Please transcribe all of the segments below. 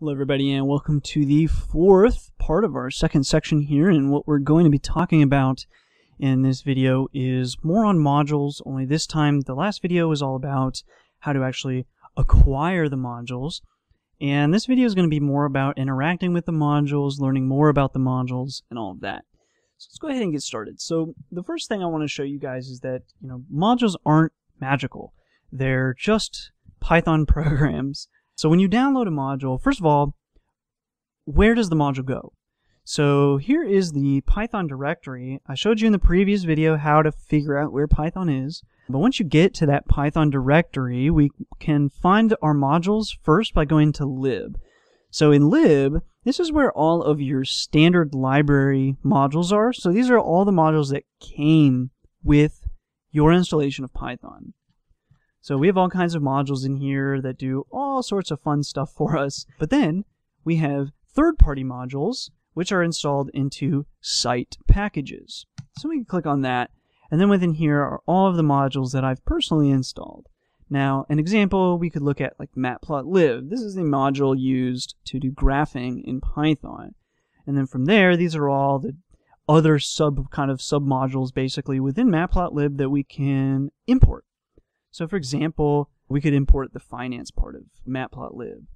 Hello, everybody, and welcome to the fourth part of our second section here. And what we're going to be talking about in this video is more on modules, only this time the last video was all about how to actually acquire the modules. And this video is going to be more about interacting with the modules, learning more about the modules, and all of that. So let's go ahead and get started. So the first thing I want to show you guys is that you know modules aren't magical. They're just Python programs. So when you download a module, first of all, where does the module go? So here is the Python directory. I showed you in the previous video how to figure out where Python is. But once you get to that Python directory, we can find our modules first by going to lib. So in lib, this is where all of your standard library modules are. So these are all the modules that came with your installation of Python. So we have all kinds of modules in here that do all sorts of fun stuff for us. But then we have third-party modules, which are installed into site packages. So we can click on that. And then within here are all of the modules that I've personally installed. Now, an example we could look at like matplotlib. This is the module used to do graphing in Python. And then from there, these are all the other sub kind of sub modules basically within matplotlib that we can import. So for example, we could import the finance part of matplotlib.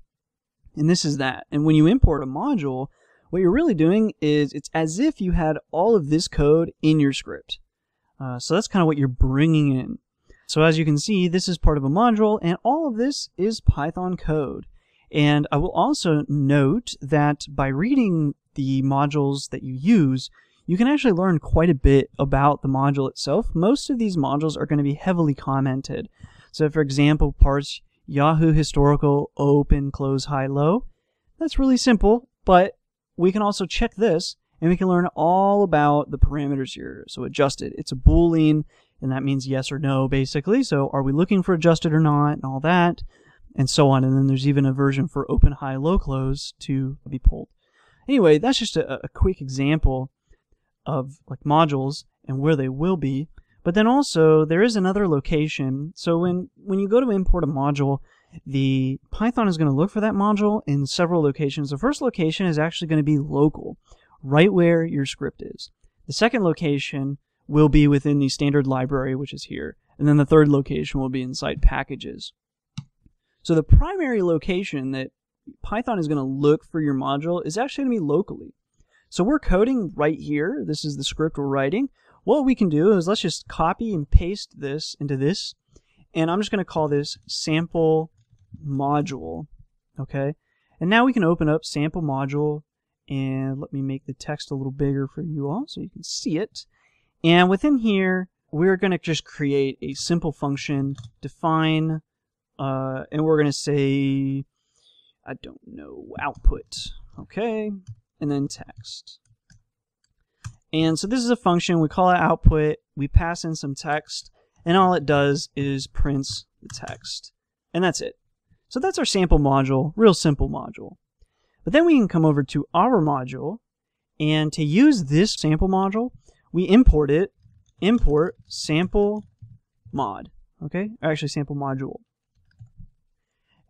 And this is that. And when you import a module, what you're really doing is it's as if you had all of this code in your script. Uh, so that's kind of what you're bringing in. So as you can see, this is part of a module, and all of this is Python code. And I will also note that by reading the modules that you use, you can actually learn quite a bit about the module itself. Most of these modules are going to be heavily commented. So for example, parse Yahoo historical open, close, high, low. That's really simple, but we can also check this and we can learn all about the parameters here. So adjusted, it's a boolean and that means yes or no basically. So are we looking for adjusted or not and all that and so on. And then there's even a version for open, high, low, close to be pulled. Anyway, that's just a, a quick example of like modules and where they will be. But then also there is another location. So when, when you go to import a module, the Python is going to look for that module in several locations. The first location is actually going to be local, right where your script is. The second location will be within the standard library, which is here. And then the third location will be in site packages. So the primary location that Python is going to look for your module is actually going to be locally. So we're coding right here. This is the script we're writing. What we can do is let's just copy and paste this into this. And I'm just going to call this sample module. Okay. And now we can open up sample module and let me make the text a little bigger for you all so you can see it. And within here, we're going to just create a simple function, define, uh, and we're going to say, I don't know, output. Okay and then text. And so this is a function, we call it output, we pass in some text, and all it does is prints the text. And that's it. So that's our sample module, real simple module. But then we can come over to our module, and to use this sample module, we import it, import sample mod, okay? Or actually sample module.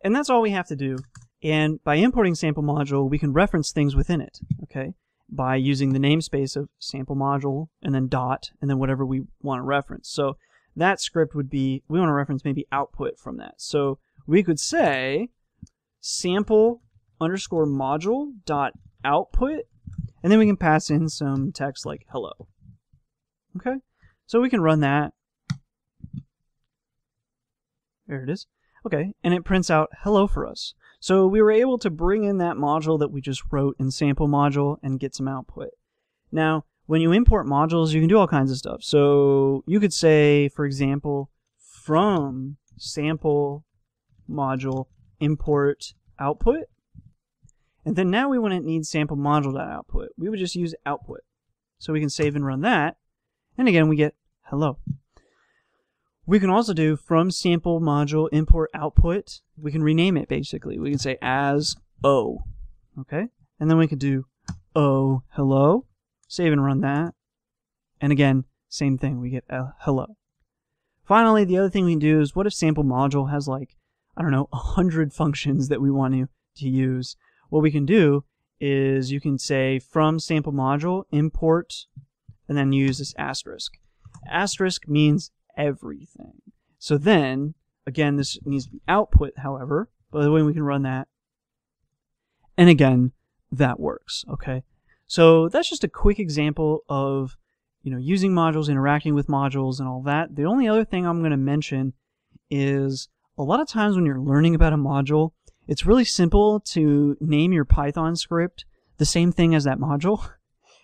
And that's all we have to do. And by importing sample module, we can reference things within it, okay? By using the namespace of sample module and then dot and then whatever we want to reference. So that script would be, we want to reference maybe output from that. So we could say sample underscore module dot output and then we can pass in some text like hello. Okay? So we can run that. There it is. Okay, and it prints out hello for us. So we were able to bring in that module that we just wrote in sample module and get some output. Now, when you import modules, you can do all kinds of stuff. So you could say, for example, from sample module import output. And then now we wouldn't need sample module.output. We would just use output. So we can save and run that. And again, we get hello. We can also do from sample module import output. We can rename it basically. We can say as O. Okay? And then we can do O hello. Save and run that. And again, same thing. We get a hello. Finally, the other thing we can do is what if sample module has like, I don't know, a hundred functions that we want to, to use? what we can do is you can say from sample module import and then use this asterisk. Asterisk means everything. So then, again, this needs to be output, however. By the way, we can run that. And again, that works, okay? So that's just a quick example of, you know, using modules, interacting with modules, and all that. The only other thing I'm going to mention is a lot of times when you're learning about a module, it's really simple to name your Python script the same thing as that module.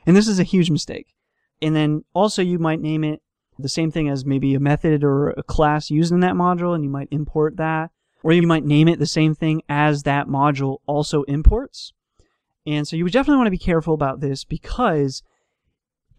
And this is a huge mistake. And then also you might name it the same thing as maybe a method or a class used in that module, and you might import that. Or you might name it the same thing as that module also imports. And so you would definitely want to be careful about this because,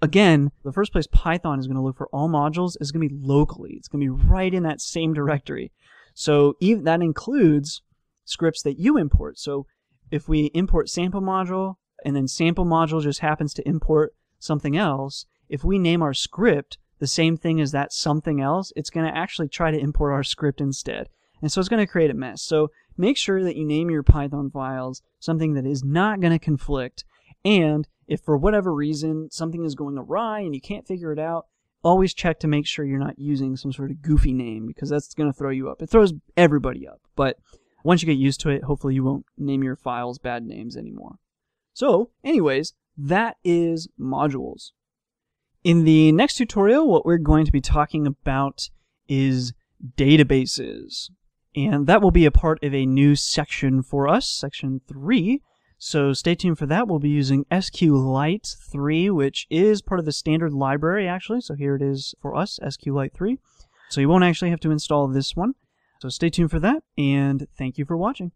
again, the first place Python is going to look for all modules is going to be locally. It's going to be right in that same directory. So even, that includes scripts that you import. So if we import sample module and then sample module just happens to import something else, if we name our script the same thing as that something else, it's going to actually try to import our script instead. And so it's going to create a mess. So make sure that you name your Python files something that is not going to conflict. And if for whatever reason something is going awry and you can't figure it out, always check to make sure you're not using some sort of goofy name because that's going to throw you up. It throws everybody up. But once you get used to it, hopefully you won't name your files bad names anymore. So, anyways, that is modules. In the next tutorial, what we're going to be talking about is databases. And that will be a part of a new section for us, section 3. So stay tuned for that. We'll be using SQLite 3, which is part of the standard library, actually. So here it is for us, SQLite 3. So you won't actually have to install this one. So stay tuned for that, and thank you for watching.